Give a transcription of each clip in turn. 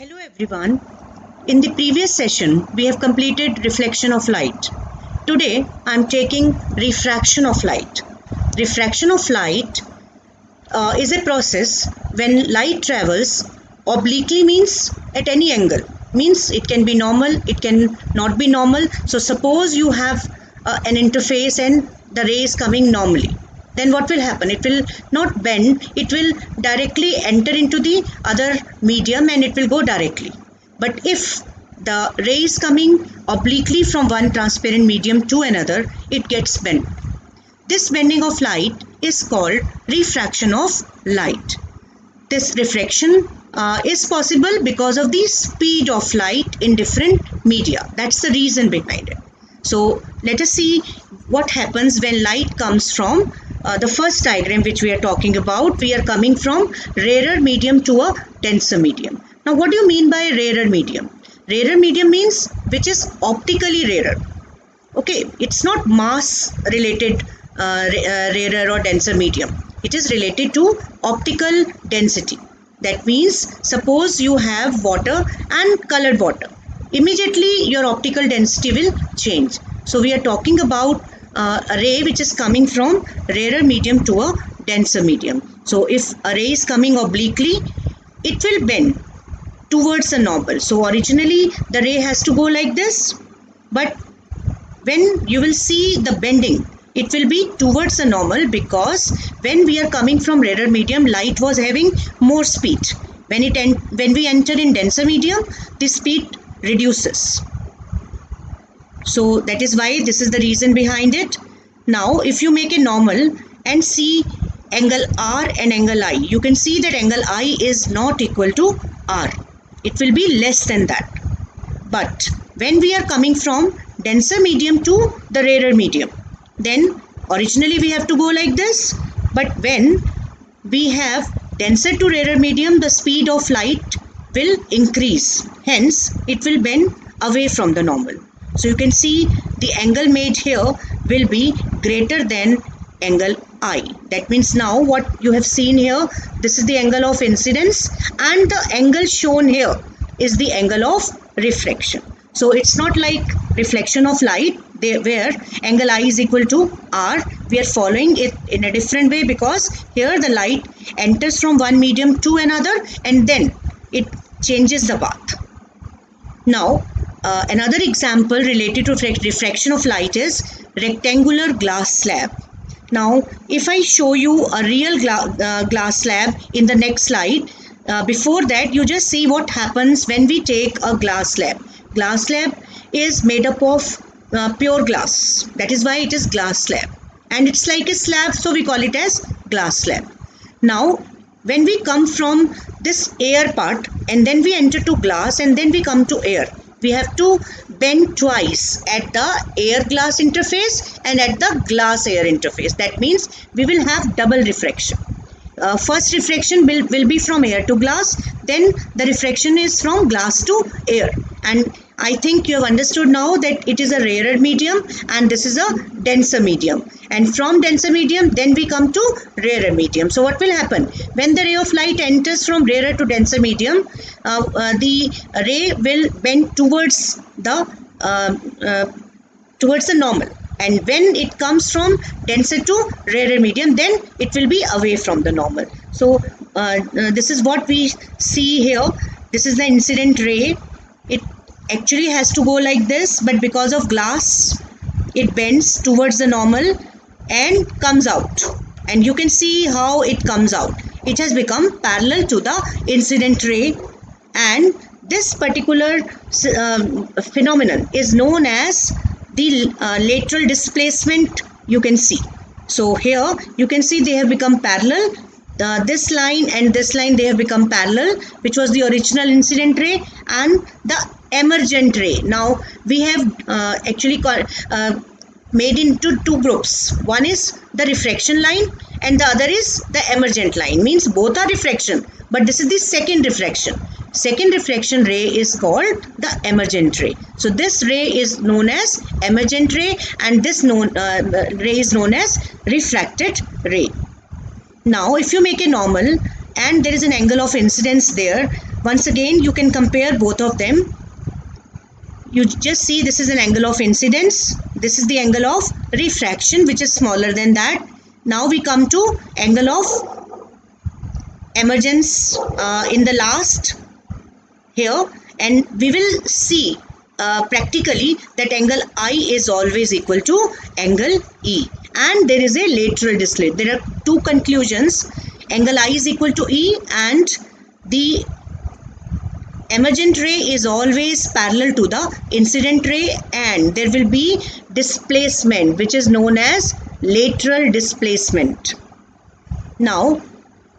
Hello everyone. In the previous session, we have completed reflection of light. Today, I am taking refraction of light. Refraction of light uh, is a process when light travels obliquely means at any angle. Means it can be normal, it can not be normal. So suppose you have uh, an interface and the ray is coming normally then what will happen? It will not bend. It will directly enter into the other medium and it will go directly. But if the ray is coming obliquely from one transparent medium to another it gets bent. This bending of light is called refraction of light. This refraction uh, is possible because of the speed of light in different media. That's the reason behind it. So let us see what happens when light comes from uh, the first diagram which we are talking about, we are coming from rarer medium to a denser medium. Now what do you mean by rarer medium? Rarer medium means which is optically rarer. Okay, it's not mass related uh, uh, rarer or denser medium. It is related to optical density. That means suppose you have water and colored water. Immediately your optical density will change. So we are talking about uh, a ray which is coming from rarer medium to a denser medium. So if a ray is coming obliquely, it will bend towards the normal. So originally the ray has to go like this, but when you will see the bending, it will be towards the normal because when we are coming from rarer medium, light was having more speed. When it when we enter in denser medium, the speed reduces. So that is why this is the reason behind it. Now if you make a normal and see angle R and angle I, you can see that angle I is not equal to R. It will be less than that. But when we are coming from denser medium to the rarer medium, then originally we have to go like this. But when we have denser to rarer medium, the speed of light will increase. Hence, it will bend away from the normal. So you can see the angle made here will be greater than angle I. That means now what you have seen here, this is the angle of incidence and the angle shown here is the angle of refraction. So it's not like reflection of light they, where angle I is equal to R. We are following it in a different way because here the light enters from one medium to another and then it changes the path. Now uh, another example related to refraction of light is rectangular glass slab. Now, if I show you a real gla uh, glass slab in the next slide, uh, before that you just see what happens when we take a glass slab. Glass slab is made up of uh, pure glass. That is why it is glass slab. And it's like a slab, so we call it as glass slab. Now, when we come from this air part and then we enter to glass and then we come to air we have to bend twice at the air glass interface and at the glass air interface. That means we will have double refraction. Uh, first refraction will, will be from air to glass, then the refraction is from glass to air. And I think you have understood now that it is a rarer medium and this is a denser medium. And from denser medium, then we come to rarer medium. So what will happen? When the ray of light enters from rarer to denser medium, uh, uh, the ray will bend towards the uh, uh towards the normal. And when it comes from denser to rarer medium then it will be away from the normal. So uh, uh, this is what we see here. This is the incident ray. It actually has to go like this but because of glass it bends towards the normal and comes out. And you can see how it comes out. It has become parallel to the incident ray. And this particular um, phenomenon is known as the uh, lateral displacement you can see. So here you can see they have become parallel. Uh, this line and this line they have become parallel which was the original incident ray and the emergent ray. Now we have uh, actually called, uh, made into two groups. One is the refraction line and the other is the emergent line. Means both are refraction but this is the second refraction. Second refraction ray is called the emergent ray. So this ray is known as emergent ray and this known uh, ray is known as refracted ray. Now if you make a normal and there is an angle of incidence there once again you can compare both of them. You just see this is an angle of incidence this is the angle of refraction which is smaller than that. Now we come to angle of emergence uh, in the last here. And we will see uh, practically that angle I is always equal to angle E. And there is a lateral displacement. There are two conclusions. Angle I is equal to E and the emergent ray is always parallel to the incident ray and there will be displacement which is known as lateral displacement. Now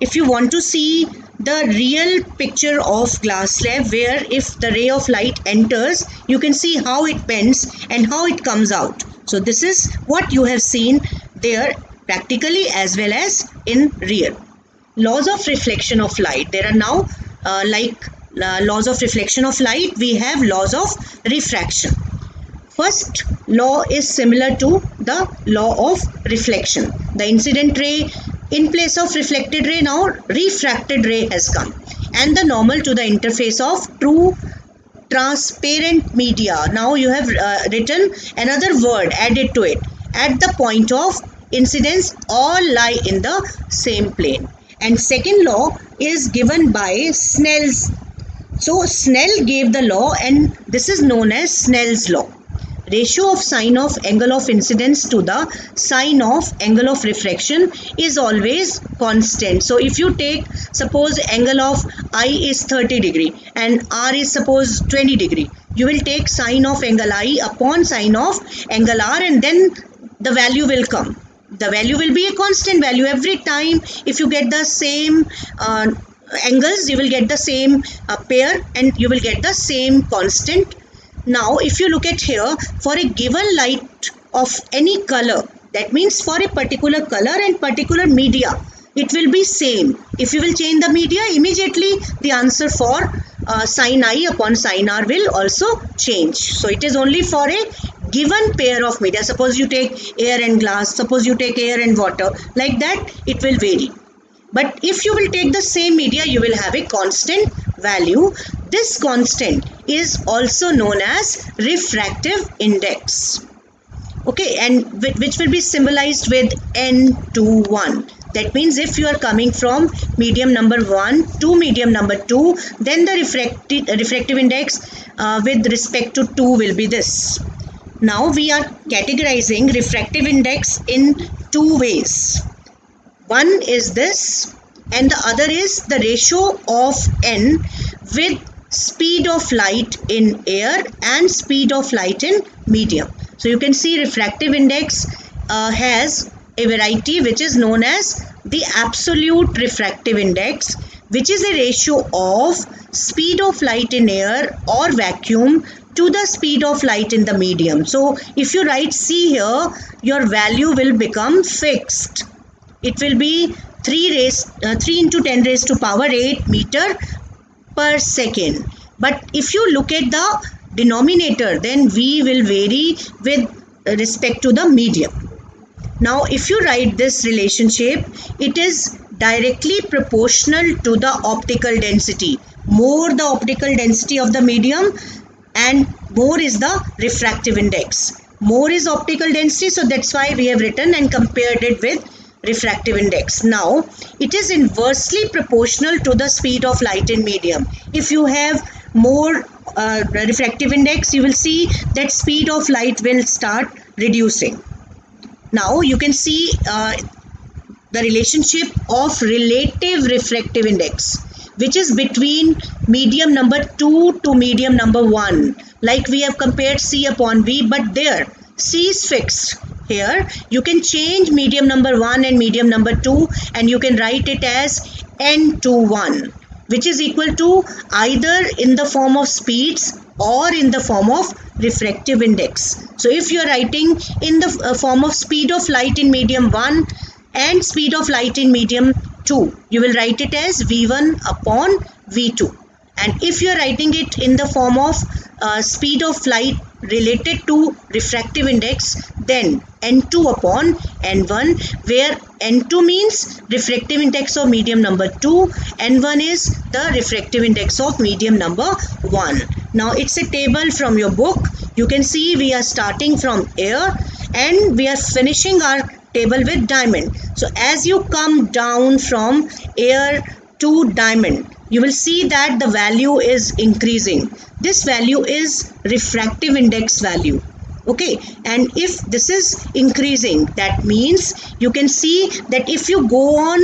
if you want to see the real picture of glass slab where if the ray of light enters you can see how it bends and how it comes out. So this is what you have seen there practically as well as in real. Laws of reflection of light. There are now uh, like laws of reflection of light we have laws of refraction. First law is similar to the law of reflection. The incident ray in place of reflected ray now refracted ray has come and the normal to the interface of true transparent media now you have uh, written another word added to it at the point of incidence all lie in the same plane and second law is given by Snell's so Snell gave the law and this is known as Snell's law ratio of sine of angle of incidence to the sine of angle of refraction is always constant. So if you take suppose angle of I is 30 degree and R is suppose 20 degree you will take sine of angle I upon sine of angle R and then the value will come. The value will be a constant value every time if you get the same uh, angles you will get the same uh, pair and you will get the same constant now, if you look at here, for a given light of any color, that means for a particular color and particular media, it will be same. If you will change the media, immediately the answer for uh, sine i upon sin r will also change. So, it is only for a given pair of media. Suppose you take air and glass, suppose you take air and water, like that it will vary. But if you will take the same media, you will have a constant value. This constant is also known as refractive index. Okay, and which will be symbolized with N21. That means if you are coming from medium number 1 to medium number 2, then the refractive, refractive index uh, with respect to 2 will be this. Now we are categorizing refractive index in two ways. One is this and the other is the ratio of n with speed of light in air and speed of light in medium. So you can see refractive index uh, has a variety which is known as the absolute refractive index which is a ratio of speed of light in air or vacuum to the speed of light in the medium. So if you write C here, your value will become fixed. It will be 3 raised uh, 3 into 10 raised to power 8 meter per second. But if you look at the denominator, then V will vary with respect to the medium. Now, if you write this relationship, it is directly proportional to the optical density. More the optical density of the medium and more is the refractive index. More is optical density, so that's why we have written and compared it with refractive index. Now, it is inversely proportional to the speed of light in medium. If you have more uh, refractive index, you will see that speed of light will start reducing. Now, you can see uh, the relationship of relative refractive index which is between medium number 2 to medium number 1 like we have compared C upon V but there C is fixed here you can change medium number 1 and medium number 2 and you can write it as n21 which is equal to either in the form of speeds or in the form of refractive index. So if you are writing in the uh, form of speed of light in medium 1 and speed of light in medium 2, you will write it as V1 upon V2. And if you are writing it in the form of uh, speed of light related to refractive index then n2 upon n1 where N2 means refractive index of medium number 2. N1 is the refractive index of medium number 1. Now it's a table from your book. You can see we are starting from air and we are finishing our table with diamond. So as you come down from air to diamond, you will see that the value is increasing. This value is refractive index value. Okay? And if this is increasing that means you can see that if you go on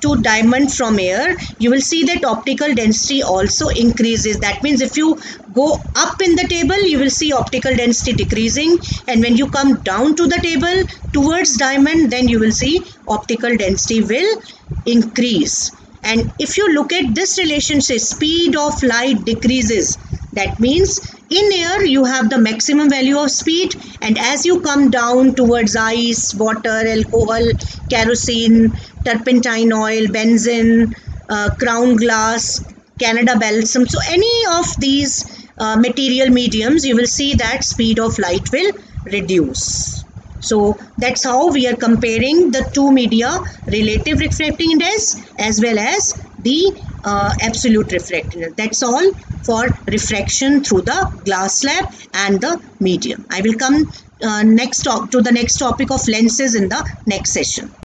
to diamond from air you will see that optical density also increases. That means if you go up in the table you will see optical density decreasing. And when you come down to the table towards diamond then you will see optical density will increase and if you look at this relationship speed of light decreases that means in air you have the maximum value of speed and as you come down towards ice, water, alcohol, kerosene, turpentine oil, benzene, uh, crown glass, Canada balsam. So any of these uh, material mediums you will see that speed of light will reduce. So that's how we are comparing the two media relative refracting index as well as the uh, absolute refracting. That's all for refraction through the glass slab and the medium. I will come uh, next to the next topic of lenses in the next session.